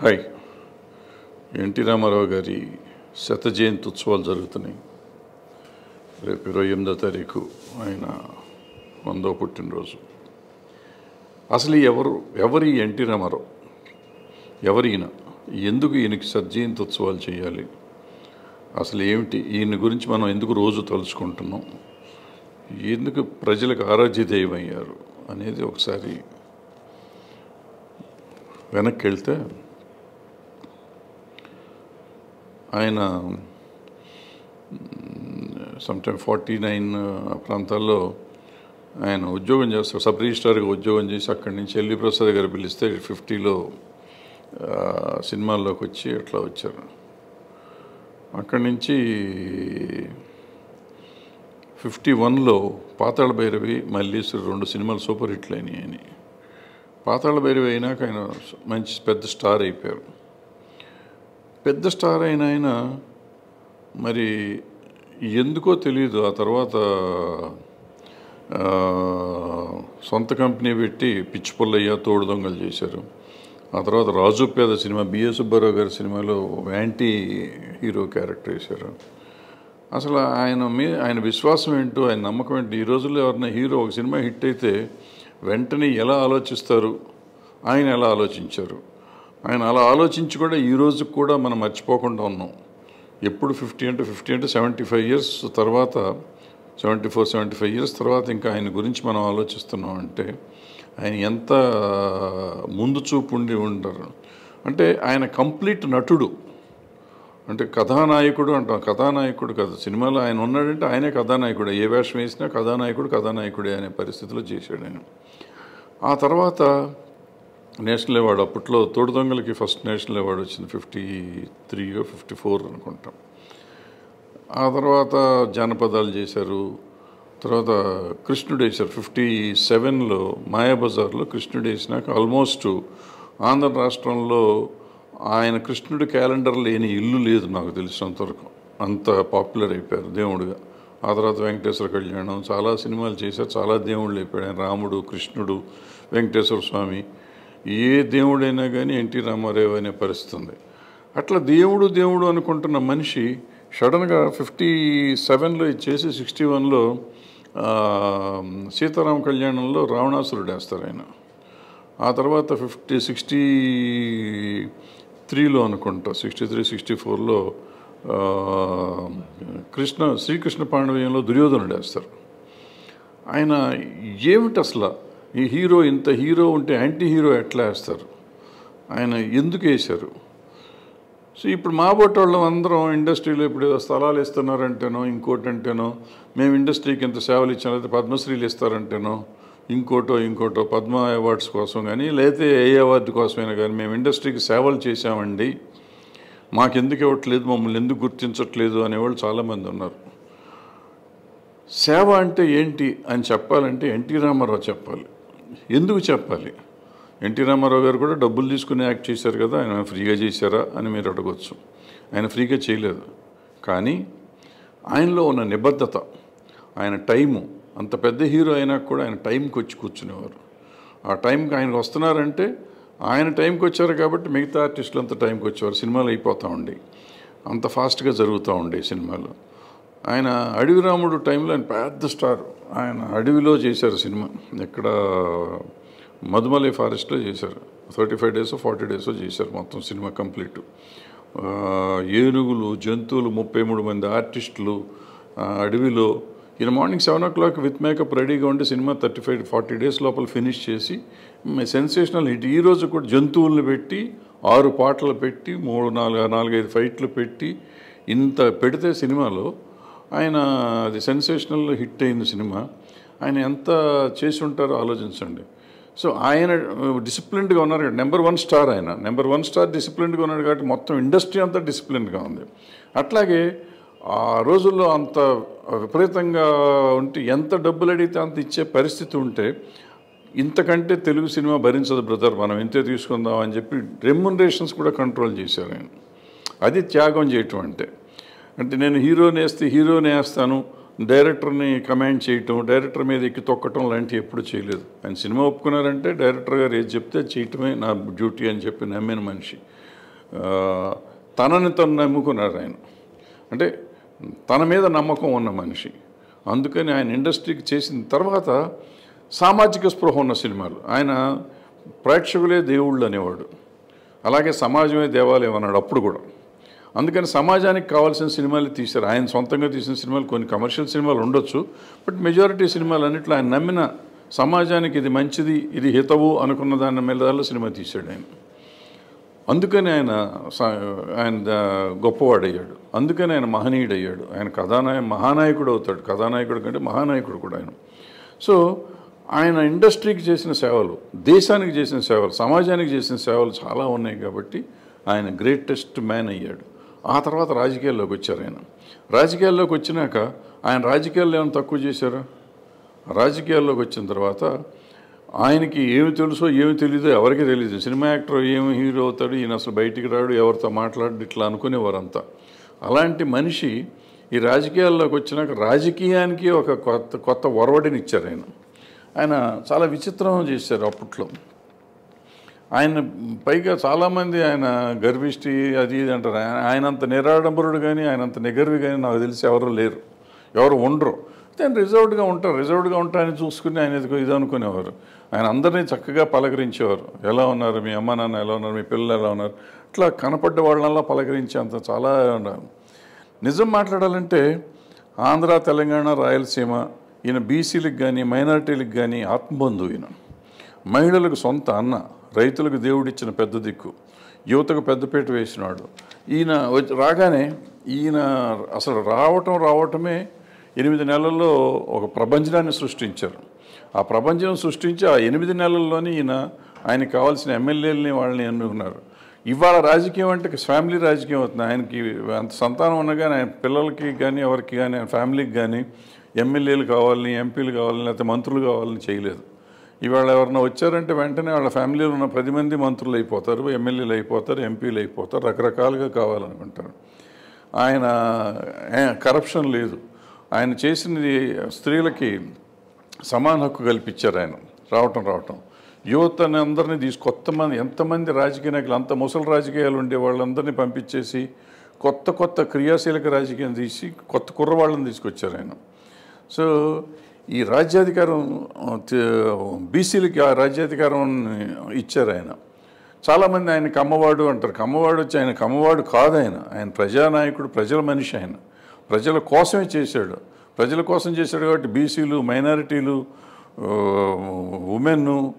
Hi. NT Ramarao గారి శత జయంతి ఉత్సవాలు జరుగుతున్నాయి. రేపు ఇరవై ఎనిమిదో తారీఖు ఆయన వందో పుట్టినరోజు. అసలు ఎవరు ఎవరి ఎన్టీ రామారావు ఎవరు ఈయన ఎందుకు ఈయనకి సజ్జయంతి ఉత్సవాలు చేయాలి అసలు ఏమిటి ఈయన గురించి మనం ఎందుకు రోజు తలుచుకుంటున్నాం ఎందుకు ప్రజలకు ఆరాధ్య దైవం అయ్యారు అనేది ఒకసారి వెనక్కి వెళ్తే ఆయన సమ్టైమ్ ఫార్టీ నైన్ ప్రాంతాల్లో ఆయన ఉద్యోగం చేస్తారు సబ్ రిజిస్ట్రార్గా ఉద్యోగం చేసి అక్కడి నుంచి ఎల్లి ప్రసాద్ గారు పిలిస్తే ఫిఫ్టీలో సినిమాల్లోకి వచ్చి అట్లా వచ్చారు. అక్కడి నుంచి ఫిఫ్టీ వన్లో పాతాళ భైరవి మల్లీశ్వరి రెండు సినిమాలు సూపర్ హిట్లు అయినాయి పాతాళ భైరవి అయినాక ఆయన మంచి పెద్ద స్టార్ అయిపోయారు. పెద్ద స్టార్ అయిన ఆయన మరి ఎందుకో తెలియదు ఆ తర్వాత సొంత కంపెనీ పెట్టి పిచ్చి పుల్లయ్య తోడు దొంగలు చేశారు. ఆ తర్వాత రాజు పేద సినిమా బిఎస్ సుబ్బారావు గారి సినిమాలో యాంటీ హీరో క్యారెక్టర్ వేశారు. అసలు ఆయన మీ ఆయన విశ్వాసం ఏంటో ఆయన నమ్మకం ఏంటో ఈ రోజుల్లో ఎవరైనా హీరో ఒక సినిమా హిట్ అయితే వెంటనే ఎలా ఆలోచిస్తారు? ఆయన ఎలా ఆలోచించారు? ఆయన అలా ఆలోచించి కూడా ఈ కూడా మనం మర్చిపోకుండా ఉన్నాం. ఎప్పుడు ఫిఫ్టీ అంటే ఫిఫ్టీ అంటే సెవెంటీ ఫైవ్ ఇయర్స్ తర్వాత seventy four seventy five years తర్వాత ఇంకా ఆయన గురించి మనం ఆలోచిస్తున్నాం అంటే ఆయన ఎంత ముందు చూపు ఉండి ఉంటారు అంటే ఆయన కంప్లీట్ నటుడు. అంటే కథానాయకుడు అంటాం. కథానాయకుడు కదా. సినిమాలో ఆయన ఉన్నాడంటే ఆయనే కథానాయకుడు. ఏ వేషం వేసినా కథానాయకుడు కథానాయకుడే అనే పరిస్థితిలో చేశాడు ఆయన. ఆ తర్వాత నేషనల్ అవార్డు అప్పట్లో తోడు దొంగలకి ఫస్ట్ నేషనల్ అవార్డు వచ్చింది. ఫిఫ్టీ త్రీ ఫిఫ్టీ ఫోర్ అనుకుంటాం. ఆ తర్వాత జానపదాలు చేశారు. తర్వాత కృష్ణుడు వేశారు. ఫిఫ్టీ సెవెన్లో మాయాబజార్లో కృష్ణుడు వేసినాక ఆల్మోస్ట్ ఆంధ్ర రాష్ట్రంలో ఆయన కృష్ణుడి క్యాలెండర్ లేని ఇల్లు లేదు నాకు తెలిసినంతవరకు అంత పాపులర్ అయిపోయారు దేవుడుగా. ఆ తర్వాత వెంకటేశ్వర కళ్యాణం చాలా సినిమాలు చేశారు చాలా దేవుళ్ళు అయిపోయాడు ఆయన రాముడు కృష్ణుడు వెంకటేశ్వర స్వామి. ఏ దేవుడైనా కానీ ఎన్టీ రామారావు అనే పరిస్థితి ఉంది. అట్లా దేవుడు దేవుడు అనుకుంటున్న మనిషి సడన్గా ఫిఫ్టీ సెవెన్లో ఇచ్చేసి సిక్స్టీ వన్లో సీతారామ కళ్యాణంలో రావణాసురుడు వేస్తారు ఆయన. ఆ తర్వాత ఫిఫ్టీ సిక్స్టీ త్రీలో అనుకుంటా సిక్స్టీ త్రీ సిక్స్టీ ఫోర్లో కృష్ణ శ్రీకృష్ణ పాండవ్యంలో దుర్యోధనుడు వేస్తారు. ఆయన ఏమిటి అసలు? ఈ హీరో ఇంత హీరో ఉంటే యాంటీ హీరో ఎట్లా వేస్తారు? ఆయన ఎందుకు వేశారు? సో ఇప్పుడు మా బొట్టోళ్ళం అందరం ఇండస్ట్రీలో ఇప్పుడు ఏదో స్థలాలు ఇస్తున్నారంటేనో ఇంకోటి అంటేనో మేము ఇండస్ట్రీకి ఇంత సేవలు ఇచ్చాం లేకపోతే పద్మశ్రీలు ఇస్తారంటేనో ఇంకోటో ఇంకోటో పద్మ అవార్డ్స్ కోసం కానీ లేకపోతే ఏ అవార్డు కోసమైనా కానీ మేము ఇండస్ట్రీకి సేవలు చేశామండి. మాకెందుకు ఇవ్వట్లేదు మమ్మల్ని ఎందుకు గుర్తించట్లేదు అనేవాళ్ళు చాలామంది ఉన్నారు. సేవ అంటే ఏంటి అని చెప్పాలంటే ఎన్టీ రామారావు చెప్పాలి. ఎందుకు చెప్పాలి? ఎన్టీ రామారావు గారు కూడా డబ్బులు తీసుకుని యాక్ట్ చేశారు కదా ఆయన ఫ్రీగా చేశారా అని మీరు అడగచ్చు. ఆయన ఫ్రీగా చేయలేదు. కానీ ఆయనలో ఉన్న నిబద్ధత ఆయన టైము అంత పెద్ద హీరో అయినా కూడా ఆయన టైంకి వచ్చి కూర్చునేవారు. ఆ టైంకి ఆయన వస్తున్నారంటే ఆయన టైంకి వచ్చారు కాబట్టి మిగతా ఆర్టిస్టులు అంత టైంకి వచ్చేవారు. సినిమాలు అయిపోతూ ఉండే. అంత ఫాస్ట్గా జరుగుతూ ఉండే సినిమాలు. ఆయన అడవి రాముడు టైంలో ఆయన పెద్ద స్టార్. ఆయన అడవిలో చేశారు సినిమా. ఎక్కడ? మధుమలై ఫారెస్ట్లో చేశారు. Thirty five days forty days చేశారు మొత్తం సినిమా కంప్లీట్. ఏనుగులు జంతువులు ముప్పై మూడు మంది ఆర్టిస్టులు అడవిలో ఈయన morning seven o'clock with makeup రెడీగా ఉండి cinema thirty five forty days లోపల ఫినిష్ చేసి సెన్సేషనల్ హిట్ ఈరోజు కూడా జంతువులను పెట్టి ఆరు పాటలు పెట్టి మూడు నాలుగు నాలుగైదు ఫైట్లు పెట్టి ఇంత పెడితే సినిమాలో ఆయన అది సెన్సేషనల్ హిట్ అయిన సినిమా. ఆయన ఎంత చేసి ఉంటారో ఆలోచించండి. సో ఆయన డిసిప్లిన్డ్గా ఉన్నారు. నెంబర్ వన్ స్టార్ ఆయన. నెంబర్ వన్ స్టార్ డిసిప్లిన్డ్గా ఉన్నాడు కాబట్టి మొత్తం ఇండస్ట్రీ అంతా డిసిప్లిన్డ్గా ఉంది. అట్లాగే ఆ రోజుల్లో అంత విపరీతంగా ఉంటే ఎంత డబ్బులు అడిగితే అంత ఇచ్చే పరిస్థితి ఉంటే ఇంతకంటే తెలుగు సినిమా భరించదు బ్రదర్ మనం ఇంతే తీసుకుందాం అని చెప్పి రెమ్యునరేషన్స్ కూడా కంట్రోల్ చేశారు నేను అది త్యాగం చేయటం అంటే. అంటే నేను హీరోని వేస్తే హీరోని వేస్తాను డైరెక్టర్ని కమాండ్ చేయటం డైరెక్టర్ మీద ఎక్కి తొక్కటం లాంటివి ఎప్పుడు చేయలేదు. ఆయన సినిమా ఒప్పుకున్నారంటే డైరెక్టర్ గారు ఏది చెప్తే చేయటమే నా డ్యూటీ అని చెప్పి నమ్మిన మనిషి. తనని తను నమ్ముకున్నారు ఆయన. అంటే తన మీద నమ్మకం ఉన్న మనిషి. అందుకని ఆయన ఇండస్ట్రీకి చేసిన తర్వాత సామాజిక స్పృహ ఉన్న సినిమాలు. ఆయన ప్రేక్షకులే దేవుళ్ళు అనేవాడు. అలాగే సమాజమే దేవాలయం అన్నాడు అప్పుడు కూడా. అందుకని సమాజానికి కావాల్సిన సినిమాలు తీశారు. ఆయన సొంతంగా తీసిన సినిమాలు కొన్ని కమర్షియల్ సినిమాలు ఉండొచ్చు. బట్ మెజారిటీ సినిమాలు అన్నింటిలో ఆయన నమ్మిన సమాజానికి ఇది మంచిది ఇది హితవు అనుకున్న దాని మీద సినిమా తీశాడు ఆయన. అందుకని ఆయన ఆయన గొప్పవాడయ్యాడు. అందుకని ఆయన మహనీయుడయ్యాడు. ఆయన కథానాయ మహానాయకుడు అవుతాడు. కథానాయకుడు కంటే మహానాయకుడు కూడా ఆయన. సో ఆయన ఇండస్ట్రీకి చేసిన సేవలు దేశానికి చేసిన సేవలు సమాజానికి చేసిన సేవలు చాలా ఉన్నాయి కాబట్టి ఆయన గ్రేటెస్ట్ మ్యాన్ అయ్యాడు. ఆ తర్వాత రాజకీయాల్లోకి వచ్చారు ఆయన. రాజకీయాల్లోకి వచ్చినాక ఆయన రాజకీయాల్లో ఏమైనా తక్కువ చేశారా? రాజకీయాల్లోకి వచ్చిన తర్వాత ఆయనకి ఏమి తెలుసో ఏమి తెలియదో ఎవరికి తెలియదు సినిమా యాక్టర్ ఏమి హీరో అవుతాడు ఈయన అసలు బయటికి రాడు ఎవరితో మాట్లాడు ఇట్లా అనుకునేవారంతా. అలాంటి మనిషి ఈ రాజకీయాల్లోకి వచ్చినాక రాజకీయానికి ఒక కొత్త కొత్త ఒరవడిని ఇచ్చారు ఆయన. ఆయన చాలా విచిత్రం చేశారు అప్పట్లో. ఆయన పైగా చాలామంది ఆయన గర్విష్టి అది ఇది అంటారు. ఆయన- ఆయనంత నిరాడంబరుడు కానీ ఆయనంత నిగర్వి కానీ నాకు తెలిసి ఎవరు లేరు. ఎవరు ఉండరు. అయితే ఆయన రిజర్వ్డ్గా ఉంటారు. రిజర్వ్డ్గా ఉంటారని చూసుకుని ఆయన ఇది అనుకునేవారు. ఆయన అందరినీ చక్కగా పలకరించేవారు. ఎలా ఉన్నారు? మీ అమ్మ నాన్న ఎలా ఉన్నారు? మీ పిల్లలు ఎలా ఉన్నారు? ఇట్లా కనపడ్డ వాళ్ళలా పలకరించే అంత చాలా ఉన్నారు నిజం మాట్లాడాలంటే ఆంధ్ర తెలంగాణ రాయలసీమ ఈయన బీసీలకు కానీ మైనారిటీలకు కానీ ఆత్మబంధువు ఈయన. మహిళలకు సొంత అన్న రైతులకు దేవుడిచ్చిన పెద్ద దిక్కు. యువతకు పెద్దపీట వేసినాడు. ఈయన వచ్చి- రాగానే ఈయన అసలు రావటం రావటమే ఎనిమిది నెలల్లో ఒక ప్రపంచాన్ని సృష్టించారు. ఆ ప్రపంచం సృష్టించి ఆ ఎనిమిది నెలల్లోనే ఈయన ఆయనకి కావాల్సిన ఎమ్మెల్యేలని వాళ్ళని ఎన్నుకున్నారు. ఇవాళ రాజకీయం అంటే ఫ్యామిలీ రాజకీయం అవుతుంది. ఆయనకి అంత సంతానం ఉన్నా కానీ ఆయన పిల్లలకి కానీ ఎవరికి కానీ ఆయన ఫ్యామిలీకి కానీ ఎమ్మెల్యేలు కావాలని ఎంపీలు కావాలని లేకపోతే మంత్రులు కావాలని చేయలేదు. ఇవాళ ఎవరైనా వచ్చారంటే వెంటనే వాళ్ళ ఫ్యామిలీలో ఉన్న పది మంది మంత్రులు అయిపోతారు ఎమ్మెల్యేలు అయిపోతారు ఎంపీలు అయిపోతారు రకరకాలుగా కావాలనుకుంటారు. ఆయన కరప్షన్ లేదు. ఆయన చేసినది స్త్రీలకి సమాన హక్కు కల్పించారు ఆయన. రావటం రావటం. యువతని అందరినీ తీసుకు కొత్త మంది ఎంతమంది రాజకీయ నాయకులు అంత ముసలి రాజకీయాలు ఉండే వాళ్ళందరినీ పంపించేసి కొత్త కొత్త క్రియాశీలక రాజకీయం తీసి కొత్త కుర్రవాళ్ళని తీసుకొచ్చారు ఆయన. సో ఈ రాజ్యాధికారం బీసీలకి ఆ రాజ్యాధికారం ఇచ్చారు ఆయన. చాలామంది ఆయన కమ్మవాడు అంటారు. కమ్మవాడు వచ్చి ఆయన కమ్మవాడు కాదు ఆయన. ఆయన ప్రజానాయకుడు ప్రజల మనిషి ఆయన. ప్రజల కోసమే చేశాడు. ప్రజల కోసం చేశాడు కాబట్టి బీసీలు మైనారిటీలు ఉమెన్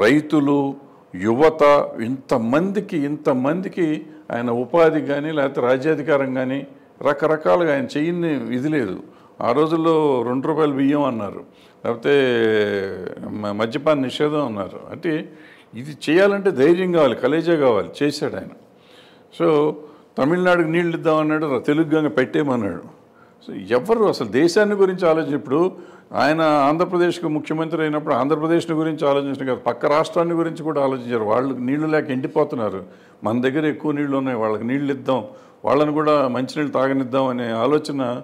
రైతులు యువత ఇంతమందికి ఇంతమందికి ఆయన ఉపాధి కానీ లేకపోతే రాజ్యాధికారం కానీ రకరకాలుగా ఆయన చెయ్యని ఇది లేదు. ఆ రోజుల్లో రెండు రూపాయలు బియ్యం అన్నారు. లేకపోతే మ- మద్యపాన నిషేధం అన్నారు. అంటే ఇది చేయాలంటే ధైర్యం కావాలి కలేజా కావాలి చేశాడు ఆయన. సో తమిళనాడుకి నీళ్ళు ఇద్దామన్నాడు తెలుగు గంగ పెట్టేయమన్నాడు. సో ఎవరు అసలు దేశాన్ని గురించి ఆలోచించినప్పుడు ఇప్పుడు ఆయన ఆంధ్రప్రదేశ్కి ముఖ్యమంత్రి అయినప్పుడు ఆంధ్రప్రదేశ్ని గురించి ఆలోచించిన కాదు పక్క రాష్ట్రాన్ని గురించి కూడా ఆలోచించారు. వాళ్ళకి నీళ్ళు లేక ఎండిపోతున్నారు. మన దగ్గర ఎక్కువ నీళ్ళు ఉన్నాయి వాళ్ళకి నీళ్ళు ఇద్దాం వాళ్ళని కూడా మంచినీళ్ళు తాగనిద్దాం అనే ఆలోచన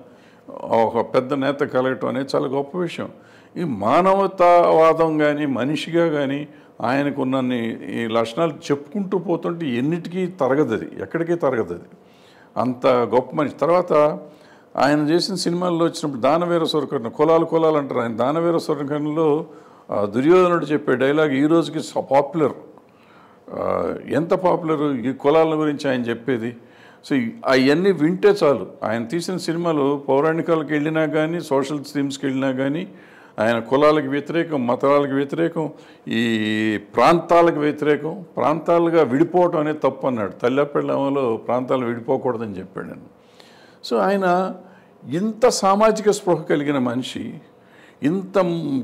ఒక పెద్ద నేత కలగటం అనేది చాలా గొప్ప విషయం. ఈ మానవతావాదం కానీ మనిషిగా కానీ ఆయనకున్న ఈ లక్షణాలు చెప్పుకుంటూ పోతుంటే ఎన్నిటికీ తరగదు అది ఎక్కడికి తరగదు అది. అంత గొప్ప మనిషి. తర్వాత ఆయన చేసిన సినిమాల్లో వచ్చినప్పుడు దానవీర స్వరకర్ణ కులాలు కులాలు అంటారు ఆయన. దానవీర స్వరకర్ణలో దుర్యోధనుడు చెప్పే డైలాగ్ ఈ రోజుకి పాపులర్. ఎంత పాపులర్ ఈ కులాల గురించి ఆయన చెప్పేది? సో అవన్నీ వింటే చాలు. ఆయన తీసిన సినిమాలు పౌరాణికాలకు వెళ్ళినా కానీ సోషల్ థీమ్స్కి వెళ్ళినా కానీ ఆయన కులాలకు వ్యతిరేకం మతాలకు వ్యతిరేకం ఈ ప్రాంతాలకు వ్యతిరేకం ప్రాంతాలుగా విడిపోవటం అనేది తప్పు అన్నాడు. తల్లపెళ్ళంలో ప్రాంతాలు విడిపోకూడదని చెప్పాడు నేను సో ఆయన ఇంత సామాజిక స్పృహ కలిగిన మనిషి ఇంత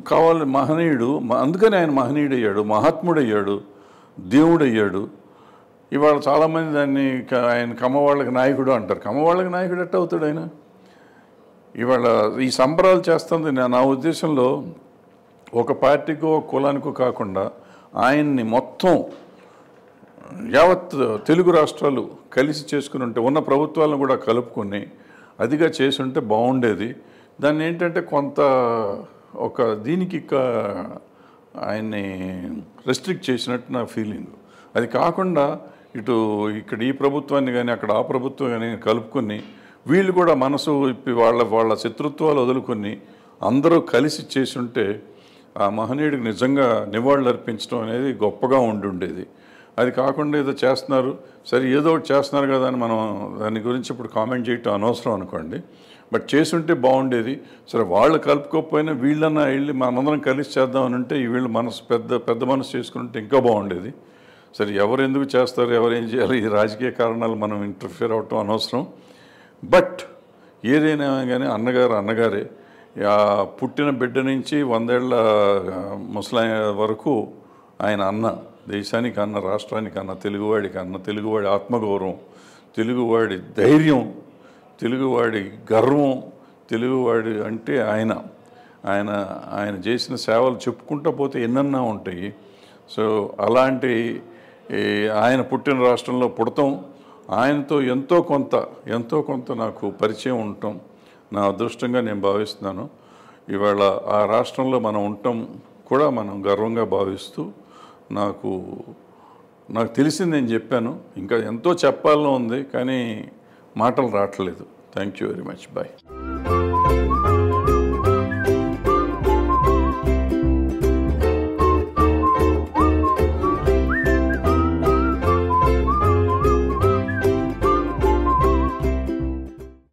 కావాలి మహనీయుడు మ- అందుకని ఆయన మహనీయుడయ్యాడు మహాత్ముడయ్యాడు దేవుడయ్యాడు. ఇవాళ చాలామంది దాన్ని ఆయన కమ్మవాళ్ళకి నాయకుడు అంటారు. కమ్మవాళ్ళకి నాయకుడు ఎట్ట అవుతాడు ఆయన? ఇవాళ ఈ సంబరాలు చేస్తుంది నా నా ఉద్దేశంలో ఒక పార్టీకో కులానికో కాకుండా ఆయన్ని మొత్తం యావత్ తెలుగు రాష్ట్రాలు కలిసి చేసుకుని ఉంటే ఉన్న ప్రభుత్వాలను కూడా కలుపుకొని అదిగా చేసి ఉంటే బాగుండేది. దాన్ని ఏంటంటే కొంత ఒక దీనికి ఆయన్ని రెస్ట్రిక్ట్ చేసినట్టు నా ఫీలింగ్ అది కాకుండా ఇటు ఇక్కడ ఈ ప్రభుత్వాన్ని కానీ అక్కడ ఆ ప్రభుత్వం కానీ కలుపుకొని వీళ్ళు కూడా మనసు ఇప్పి వాళ్ళ వాళ్ళ శత్రుత్వాలు వదులుకొని అందరూ కలిసి చేసి ఉంటే ఆ మహనీయుడికి నిజంగా నివాళులు అర్పించడం అనేది గొప్పగా ఉండి ఉండేది అది కాకుండా ఏదో చేస్తున్నారు. సరే ఏదో ఒకటి చేస్తున్నారు కదా అని మనం దాని గురించి ఇప్పుడు కామెంట్ చేయటం అనవసరం అనుకోండి. బట్ చేసుంటే బాగుండేది. సరే వాళ్ళు కలుపుకోకపోయినా వీళ్ళన్నా వెళ్ళి మనందరం కలిసి చేద్దామని అంటే ఈ వీళ్ళు మనసు పెద్ద పెద్ద మనసు చేసుకుంటే ఇంకా బాగుండేది. సరే ఎవరు ఎందుకు చేస్తారు ఎవరు ఏం చేయాలి ఈ రాజకీయ కారణాలు మనం ఇంటర్ఫియర్ అవటం అనవసరం. బట్ ఏదైనా కానీ అన్నగారు అన్నగారే పుట్టిన బిడ్డ నుంచి వందేళ్ళ ముసలాయ వరకు ఆయన అన్న దేశానికి అన్న రాష్ట్రానికి అన్న తెలుగువాడికి అన్న తెలుగువాడి ఆత్మగౌరవం తెలుగువాడి ధైర్యం తెలుగువాడి గర్వం తెలుగువాడి అంటే ఆయన. ఆయన ఆయన చేసిన సేవలు చెప్పుకుంటూ పోతే ఎన్నన్నా ఉంటాయి. సో అలాంటి ఈ ఆయన పుట్టిన రాష్ట్రంలో పుడతాం. ఆయనతో ఎంతో కొంత ఎంతో కొంత నాకు పరిచయం ఉండటం నా అదృష్టంగా నేను భావిస్తున్నాను. ఇవాళ ఆ రాష్ట్రంలో మనం ఉండటం కూడా మనం గర్వంగా భావిస్తూ నాకు నాకు తెలిసింది నేను చెప్పాను. ఇంకా ఎంతో చెప్పాలని ఉంది కానీ మాటలు రావట్లేదు. Thank you very much bye